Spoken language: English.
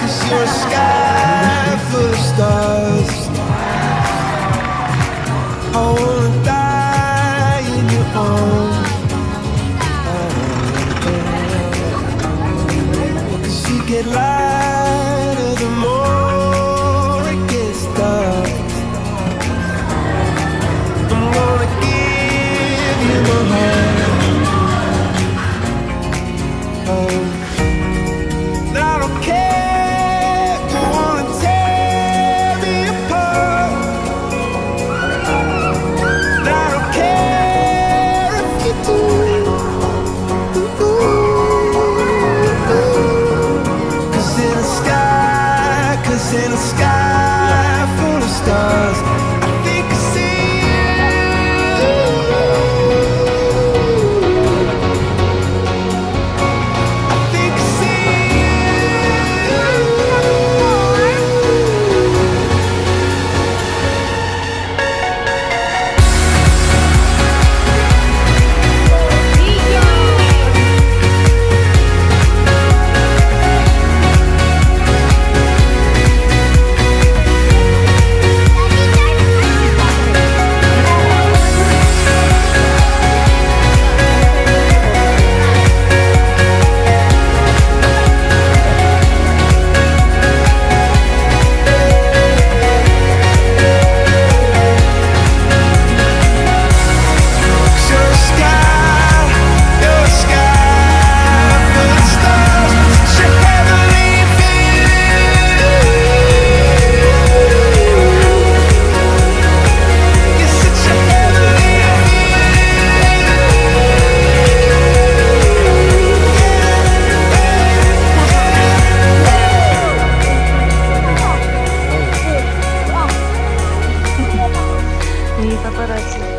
Cause you're a sky full of stars. I wanna die in your arms. Oh, cause you get lighter in the sky. папарацци.